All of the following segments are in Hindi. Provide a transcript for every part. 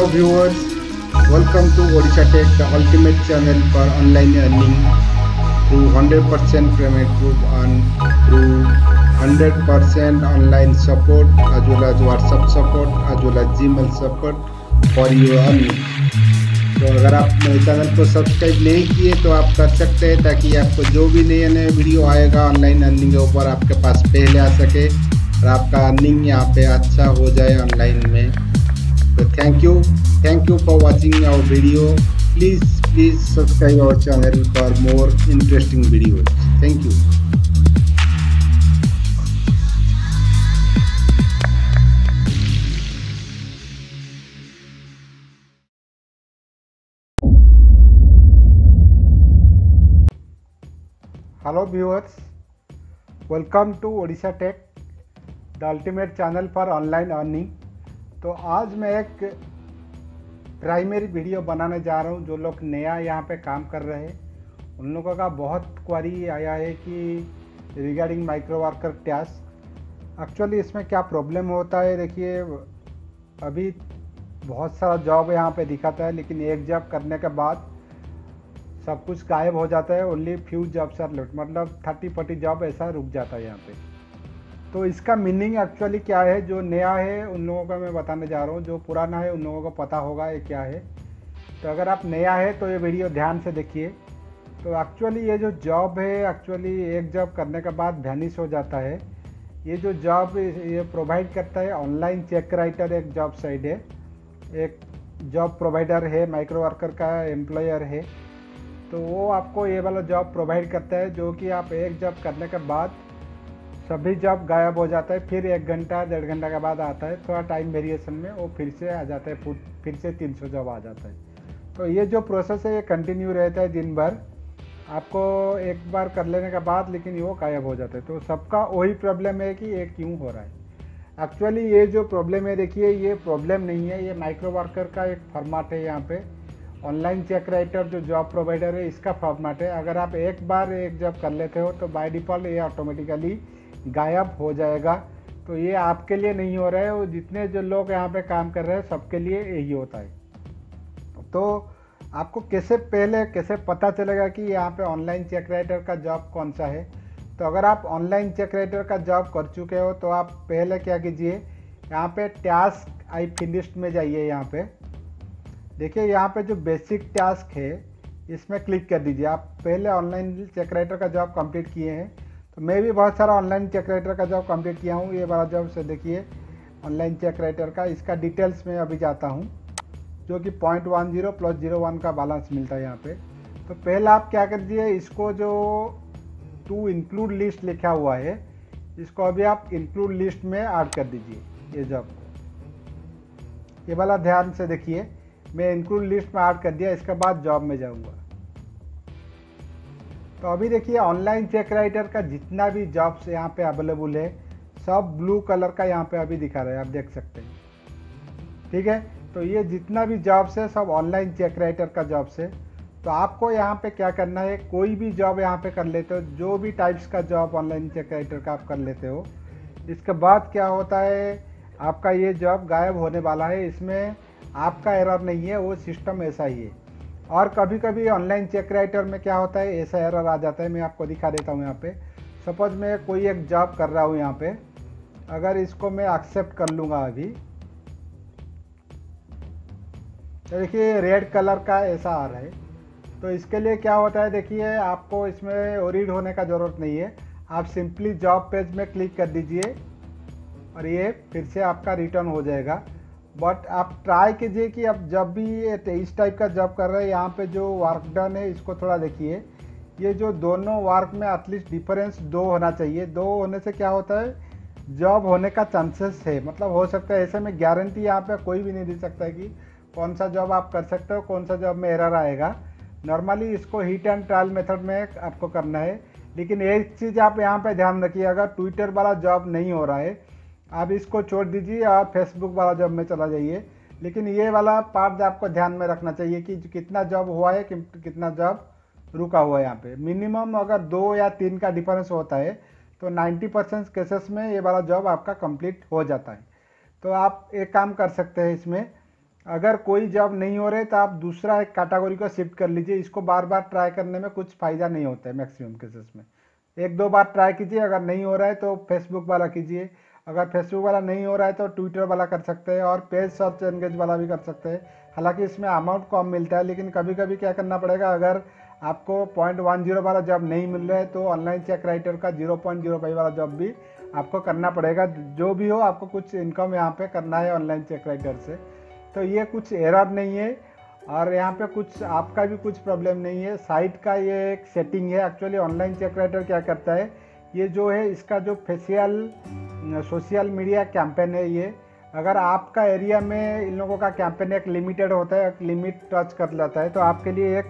Hello viewers welcome to Odisha tech the ultimate channel for online earning to 100% percent payment proof on to 100% percent online support as well as WhatsApp support as well as G support for you earning तो अगर आप मेरे चैनल को सब्सक्राइब नहीं किए तो आप कर सकते हैं ताकि आपको जो भी नए नए वीडियो आएगा ऑनलाइन अर्निंग के ऊपर आपके पास पहले आ सके और आपका अर्निंग यहाँ पे अच्छा हो जाए ऑनलाइन में। So thank you. Thank you for watching our video. Please, please subscribe our channel for more interesting videos. Thank you. Hello viewers, welcome to Odisha Tech, the ultimate channel for online earning. तो आज मैं एक प्राइमरी वीडियो बनाने जा रहा हूँ, जो लोग नया यहाँ पे काम कर रहे हैं। उन लोगों का बहुत क्वारी आया है कि regarding micro worker task actually इसमें क्या प्रॉब्लम होता है? देखिए, अभी बहुत सारा जॉब यहाँ पे दिखाता है, लेकिन एक जॉब करने के बाद सब कुछ गायब हो जाता है। Only few jobs are left मतलब थर्टी फोर्टी जॉब ऐसा रुक जाता है यहाँ पे। तो इसका मीनिंग एक्चुअली क्या है? जो नया है, उन लोगों का मैं बताने जा रहा हूँ। जो पुराना है, उन लोगों को पता होगा ये क्या है। तो अगर आप नया है तो ये वीडियो ध्यान से देखिए। तो एक्चुअली ये जो जॉब है एक्चुअली एक जॉब करने के बाद वैनिश हो जाता है। ये जो जॉब ये प्रोवाइड करता है ऑनलाइन चेक राइटर एक जॉब साइट है। एक जॉब प्रोवाइडर है माइक्रो वर्कर का एम्प्लॉयर है। तो वो आपको ये वाला जॉब प्रोवाइड करता है, जो कि आप एक जॉब करने के बाद सभी जॉब गायब हो जाता है, फिर एक घंटा, डेढ़ घंटा के बाद आता है, थोड़ा टाइम वेरिएशन में वो फिर से आ जाता है फिर से तीन सौ जॉब आ जाता है। तो ये जो प्रोसेस है, ये कंटिन्यू रहता है दिन भर। आपको एक बार कर लेने के बाद लेकिन वो गायब हो जाता है। तो सबका वही प्रॉब्लम है कि ये क्यों हो रहा है। एक्चुअली ये जो प्रॉब्लम है, देखिए, ये प्रॉब्लम नहीं है। ये माइक्रो वर्कर का एक फॉर्माट है यहाँ पे। ऑनलाइन चेक राइटर जो जॉब प्रोवाइडर है, इसका फॉर्मेट है। अगर आप एक बार एक जॉब कर लेते हो तो बाय डिफ़ॉल्ट ये ऑटोमेटिकली गायब हो जाएगा। तो ये आपके लिए नहीं हो रहा है, वो जितने जो लोग यहाँ पे काम कर रहे हैं, सबके लिए यही होता है। तो आपको कैसे पहले, कैसे पता चलेगा कि यहाँ पे ऑनलाइन चेक राइटर का जॉब कौन सा है? तो अगर आप ऑनलाइन चेक राइटर का जॉब कर चुके हो तो आप पहले क्या कीजिए, यहाँ पे टास्क आई फिनिश्ड में जाइए यहाँ पे। देखिए, यहाँ पे जो बेसिक टास्क है, इसमें क्लिक कर दीजिए। आप पहले ऑनलाइन चेक राइटर का जॉब कंप्लीट किए हैं। मैं भी बहुत सारा ऑनलाइन चेक राइटर का जॉब कंप्लीट किया हूँ, ये वाला जॉब से देखिए ऑनलाइन चेक राइटर का, इसका डिटेल्स में अभी जाता हूँ, जो कि point one zero plus zero one का बैलेंस मिलता है यहाँ पे। तो पहले आप क्या कर दिए इसको जो टू इंक्लूड लिस्ट लिखा हुआ है, इसको अभी आप इंक्लूड लिस्ट में ऐड कर दीजिए, ये जॉब को। ये वाला ध्यान से देखिए, मैं इंक्लूड लिस्ट में ऐड कर दिया, इसके बाद जॉब में जाऊँगा। तो अभी देखिए ऑनलाइन चेक राइटर का जितना भी जॉब्स यहाँ पे अवेलेबल है, सब ब्लू कलर का यहाँ पे अभी दिखा रहा है, आप देख सकते हैं। ठीक है? तो ये जितना भी जॉब्स है, सब ऑनलाइन चेक राइटर का जॉब्स है। तो आपको यहाँ पे क्या करना है, कोई भी जॉब यहाँ पे कर लेते हो, जो भी टाइप्स का जॉब ऑनलाइन चेक राइटर का आप कर लेते हो, इसके बाद क्या होता है, आपका ये जॉब गायब होने वाला है, इसमें आपका एरर नहीं है, वो सिस्टम ऐसा ही है। और कभी कभी ऑनलाइन चेक राइटर में क्या होता है, ऐसा एरर आ जाता है, मैं आपको दिखा देता हूँ यहाँ पे। सपोज़ मैं कोई एक जॉब कर रहा हूँ यहाँ पे। अगर इसको मैं एक्सेप्ट कर लूँगा अभी। तो देखिए रेड कलर का ऐसा आ रहा है। तो इसके लिए क्या होता है, देखिए, आपको इसमें ओरिड होने का ज़रूरत नहीं है। आप सिंपली जॉब पेज में क्लिक कर दीजिए और ये फिर से आपका रिटर्न हो जाएगा। बट आप ट्राई कीजिए कि आप जब भी इस टाइप का जॉब कर रहे हैं, यहाँ पे जो वर्क डन है, इसको थोड़ा देखिए। ये जो दोनों वर्क में एटलीस्ट डिफरेंस दो होना चाहिए। दो होने से क्या होता है? जॉब होने का चांसेस है। मतलब हो सकता है ऐसे में गारंटी यहाँ पे कोई भी नहीं दे सकता है कि कौन सा जॉब आप कर सकते हो, कौन सा जॉब में एरर आएगा। नॉर्मली इसको हीट एंड ट्रायल मेथड में आपको करना है। लेकिन एक चीज़ आप यहाँ पे ध्यान रखिए, अगर ट्विटर वाला जॉब नहीं हो रहा है आप इसको छोड़ दीजिए और फेसबुक वाला जॉब में चला जाइए। लेकिन ये वाला पार्ट आपको ध्यान में रखना चाहिए कि कितना जॉब हुआ है कि कितना जॉब रुका हुआ है यहाँ पे। मिनिमम अगर दो या तीन का डिफरेंस होता है तो 90 परसेंट केसेस में ये वाला जॉब आपका कंप्लीट हो जाता है। तो आप एक काम कर सकते हैं इसमें। अगर कोई जॉब नहीं हो रहे तो आप दूसरा एक कैटेगरी को शिफ्ट कर लीजिए। इसको बार बार ट्राई करने में कुछ फ़ायदा नहीं होता है मैक्सिमम केसेस में। एक दो बार ट्राई कीजिए, अगर नहीं हो रहा है तो फेसबुक वाला कीजिए। अगर फेसबुक वाला नहीं हो रहा है तो ट्विटर वाला कर सकते हैं और पेज सर्च एंगेज वाला भी कर सकते हैं। हालाँकि इसमें अमाउंट कम मिलता है, लेकिन कभी कभी क्या करना पड़ेगा, अगर आपको पॉइंट वन ज़ीरो वाला जॉब नहीं मिल रहा है तो ऑनलाइन चेक राइटर का ज़ीरो पॉइंट ज़ीरो फाइव वाला जॉब भी आपको करना पड़ेगा। जो भी हो, आपको कुछ इनकम यहाँ पे करना है ऑनलाइन चेक राइटर से। तो ये कुछ एरर नहीं है और यहाँ पे कुछ, आपका भी कुछ प्रॉब्लम नहीं है। साइट का ये एक सेटिंग है। एक्चुअली ऑनलाइन चेक राइटर क्या करता है? ये जो है, इसका जो फेशियल सोशल मीडिया कैंपेन है ये। अगर आपका एरिया में इन लोगों का कैंपेन एक लिमिटेड होता है, एक लिमिट टच कर लेता है तो आपके लिए एक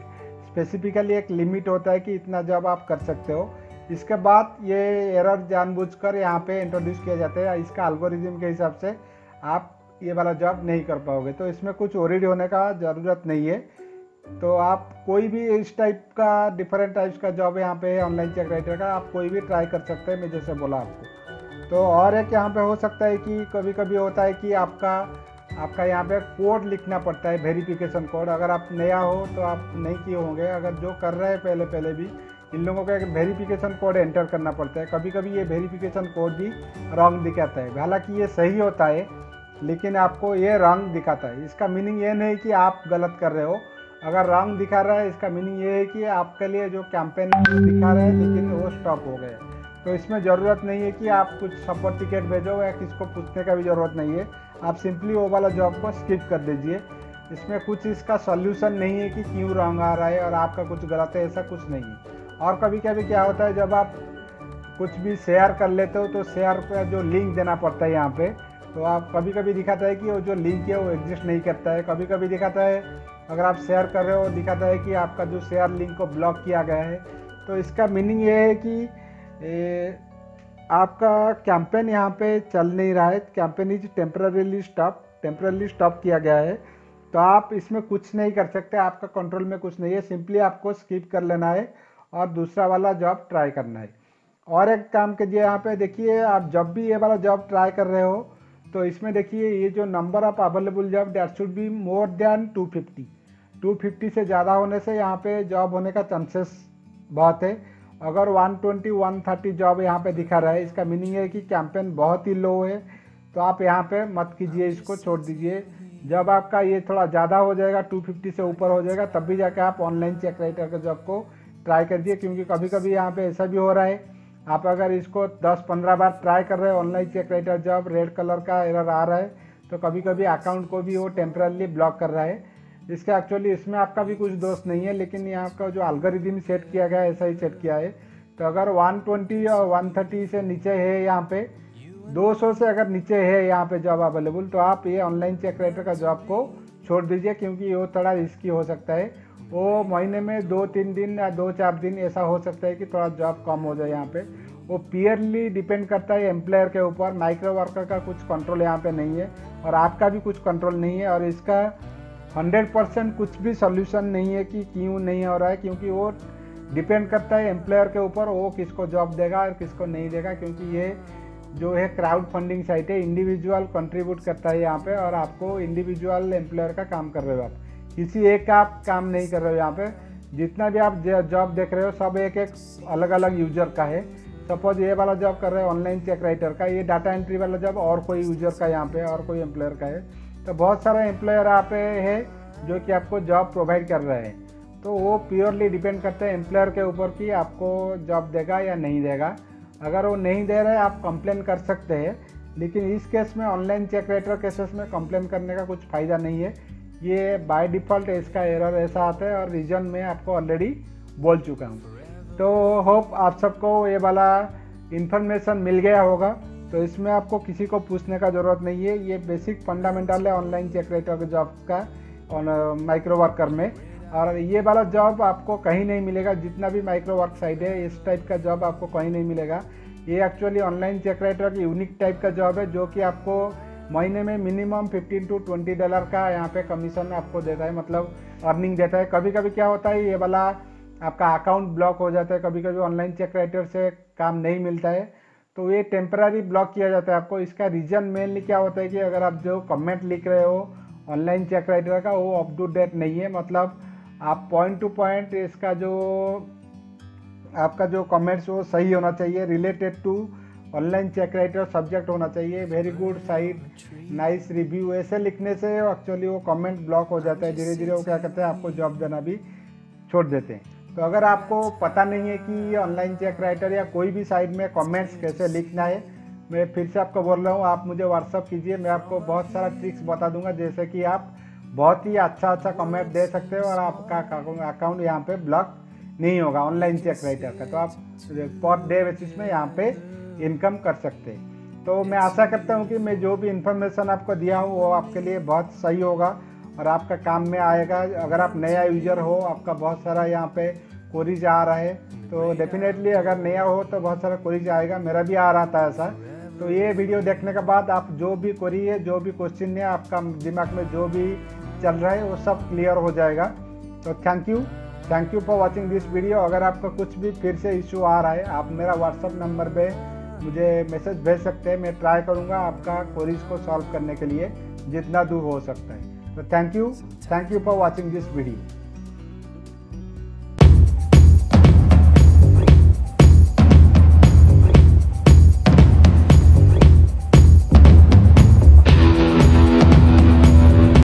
स्पेसिफिकली एक लिमिट होता है कि इतना जॉब आप कर सकते हो। इसके बाद ये एरर जानबूझकर यहाँ पे इंट्रोड्यूस किया जाता है। इसका अल्गोरिज्म के हिसाब से आप ये वाला जॉब नहीं कर पाओगे। तो इसमें कुछ ओरिड होने का ज़रूरत नहीं है। तो आप कोई भी इस टाइप का डिफरेंट टाइप्स का जॉब यहाँ पे ऑनलाइन चेक राइटर का आप कोई भी ट्राई कर सकते हैं, मैं जैसे बोला आपको। तो और एक यहाँ पे हो सकता है कि कभी कभी होता है कि आपका आपका यहाँ पे कोड लिखना पड़ता है वेरिफिकेशन कोड। अगर आप नया हो तो आप नहीं किए होंगे। अगर जो कर रहे हैं पहले पहले भी, इन लोगों का एक वेरिफिकेशन कोड एंटर करना पड़ता है। कभी कभी ये वेरिफिकेशन कोड भी रॉन्ग दिखाता है। हालाँकि ये सही होता है, लेकिन आपको ये रॉन्ग दिखाता है। इसका मीनिंग ये नहीं कि आप गलत कर रहे हो। अगर रॉन्ग दिखा रहा है, इसका मीनिंग ये है कि आपके लिए जो कैंपेन दिखा रहे हैं, लेकिन वो स्टॉप हो गए तो इसमें ज़रूरत नहीं है कि आप कुछ सपोर्ट टिकट भेजो या किसको पूछने का भी ज़रूरत नहीं है। आप सिंपली वो वाला जॉब को स्किप कर दीजिए। इसमें कुछ इसका सॉल्यूशन नहीं है कि क्यों रंग आ रहा है और आपका कुछ गलत है, ऐसा कुछ नहीं है। और कभी कभी क्या होता है, जब आप कुछ भी शेयर कर लेते हो तो शेयर का जो लिंक देना पड़ता है यहाँ पे तो आप कभी कभी दिखाता है कि वो जो लिंक है, वो एग्जिस्ट नहीं करता है। कभी कभी दिखाता है, अगर आप शेयर कर रहे हो, दिखाता है कि आपका जो शेयर लिंक को ब्लॉक किया गया है। तो इसका मीनिंग ये है कि ए, आपका कैंपेन यहाँ पे चल नहीं रहा है। Campaign is temporarily stop temporarily stop किया गया है। तो आप इसमें कुछ नहीं कर सकते। आपका कंट्रोल में कुछ नहीं है। सिंपली आपको स्किप कर लेना है और दूसरा वाला जॉब ट्राई करना है। और एक काम कीजिए यहाँ पे देखिए आप जब भी ये वाला जॉब ट्राई कर रहे हो तो इसमें देखिए ये जो number of available job that should be more than 250 250 से ज़्यादा होने से यहाँ पे जॉब होने का चांसेस बहुत है। अगर 120 130 जॉब यहाँ पे दिखा रहा है इसका मीनिंग है कि कैंपेन बहुत ही लो है तो आप यहाँ पे मत कीजिए इसको छोड़ दीजिए। जब आपका ये थोड़ा ज़्यादा हो जाएगा 250 से ऊपर हो जाएगा तब भी जाके आप ऑनलाइन चेक राइटर के जॉब को ट्राई कर दिए क्योंकि कभी कभी यहाँ पे ऐसा भी हो रहा है आप अगर इसको 10-15 बार ट्राई कर रहे हो online check writer job red colour का एरर आ रहा है तो कभी कभी अकाउंट को भी वो टेम्परली ब्लॉक कर रहा है। इसके एक्चुअली इसमें आपका भी कुछ दोस्त नहीं है, लेकिन यहाँ का जो अलगरिदम सेट किया गया है, ऐसा ही सेट किया है। तो अगर 120 और 130 से नीचे है यहाँ पे 200 से अगर नीचे है यहाँ पे जॉब अवेलेबल तो आप ये ऑनलाइन चेक राइटर का जॉब को छोड़ दीजिए, क्योंकि वो थोड़ा रिस्की हो सकता है। वो महीने में दो तीन दिन या दो चार दिन ऐसा हो सकता है कि थोड़ा जॉब कम हो जाए यहाँ पे। वो पियरली डिपेंड करता है एम्प्लॉयर के ऊपर माइक्रो वर्कर का कुछ कंट्रोल यहाँ पे नहीं है, और आपका भी कुछ कंट्रोल नहीं है, और इसका हंड्रेड परसेंट कुछ भी सोल्यूशन नहीं है कि क्यों नहीं हो रहा है, क्योंकि वो डिपेंड करता है एम्प्लॉयर के ऊपर, वो किसको जॉब देगा और किसको नहीं देगा, क्योंकि ये जो है क्राउड फंडिंग साइट है इंडिविजुअल कंट्रीब्यूट करता है यहाँ पे और आपको इंडिविजुअल एम्प्लॉयर का काम कर रहे हो आप। किसी एक का आप काम नहीं कर रहे हो यहाँ पे। जितना भी आप जॉब देख रहे हो, सब एक एक अलग अलग यूज़र का है। सपोज़ ये वाला जॉब कर रहे हैं ऑनलाइन चेक राइटर का, ये डाटा एंट्री वाला जॉब और कोई यूज़र का यहाँ पे और कोई एम्प्लॉयर का है। तो बहुत सारा एम्प्लॉयर यहाँ पे है जो कि आपको जॉब प्रोवाइड कर रहे हैं। तो वो प्योरली डिपेंड करते हैं एम्प्लॉयर के ऊपर कि आपको जॉब देगा या नहीं देगा। अगर वो नहीं दे रहे, आप कंप्लेन कर सकते हैं, लेकिन इस केस में ऑनलाइन चेक राइटर केसेस में कंप्लेन करने का कुछ फ़ायदा नहीं है। ये बाय डिफ़ॉल्ट इसका एरर ऐसा आता है और रीजन में आपको ऑलरेडी बोल चुका हूँ। तो होप आप सबको ये वाला इन्फॉर्मेशन मिल गया होगा। तो इसमें आपको किसी को पूछने का ज़रूरत नहीं है। ये बेसिक फंडामेंटल है ऑनलाइन चेक रेटर के जॉब का और माइक्रो वर्कर में। और ये वाला जॉब आपको कहीं नहीं मिलेगा। जितना भी माइक्रो वर्क साइड है, इस टाइप का जॉब आपको कहीं नहीं मिलेगा। ये एक्चुअली ऑनलाइन चेक राइटर की यूनिक टाइप का जॉब है, जो कि आपको महीने में मिनिमम 15 टू 20 डॉलर का यहाँ पे कमीशन आपको देता है। मतलब अर्निंग देता है। कभी कभी क्या होता है, ये वाला आपका अकाउंट ब्लॉक हो जाता है। कभी कभी ऑनलाइन चेक राइटर से काम नहीं मिलता है। तो ये टेम्पररी ब्लॉक किया जाता है आपको। इसका रीज़न मेनली क्या होता है कि अगर आप जो कमेंट लिख रहे हो ऑनलाइन चेक राइटर का, वो अप टू डेट नहीं है। मतलब आप पॉइंट टू पॉइंट इसका जो, आपका जो कमेंट्स वो सही होना चाहिए। Related to online check writer subject होना चाहिए। Very good site nice review ऐसे लिखने से एक्चुअली वो कमेंट ब्लॉक हो जाता है। धीरे धीरे वो क्या करते हैं, आपको जॉब देना भी छोड़ देते हैं। तो अगर आपको पता नहीं है कि ऑनलाइन चेक राइटर या कोई भी साइट में कमेंट्स कैसे लिखना है, मैं फिर से आपको बोल रहा हूँ, आप मुझे व्हाट्सअप कीजिए, मैं आपको बहुत सारा ट्रिक्स बता दूँगा, जैसे कि आप बहुत ही अच्छा अच्छा कमेंट दे सकते हो और आपका अकाउंट यहाँ पे ब्लॉक नहीं होगा ऑनलाइन चेक राइटर का। तो आप पर डे बेसिस में यहाँ पे इनकम कर सकते हैं। तो मैं आशा करता हूँ कि मैं जो भी इन्फॉर्मेशन आपको दिया हूँ, वो आपके लिए बहुत सही होगा। और आपका काम में आएगा। अगर आप नया यूज़र हो आपका बहुत सारा यहाँ पे कोरिज आ रहा है तो डेफिनेटली अगर नया हो तो बहुत सारा कोरिज आएगा। मेरा भी आ रहा था ऐसा। तो ये वीडियो देखने के बाद आप जो भी कोरी है जो भी क्वेश्चन है आपका दिमाग में जो भी चल रहा है वो सब क्लियर हो जाएगा। तो thank you thank you for watching this video अगर आपका कुछ भी फिर से इशू आ रहा है आप मेरा व्हाट्सअप नंबर पे मुझे मैसेज भेज सकते हैं। मैं ट्राई करूँगा आपका कोरिज को सॉल्व करने के लिए जितना दूर हो सकता है। Thank you. Thank you for watching this video.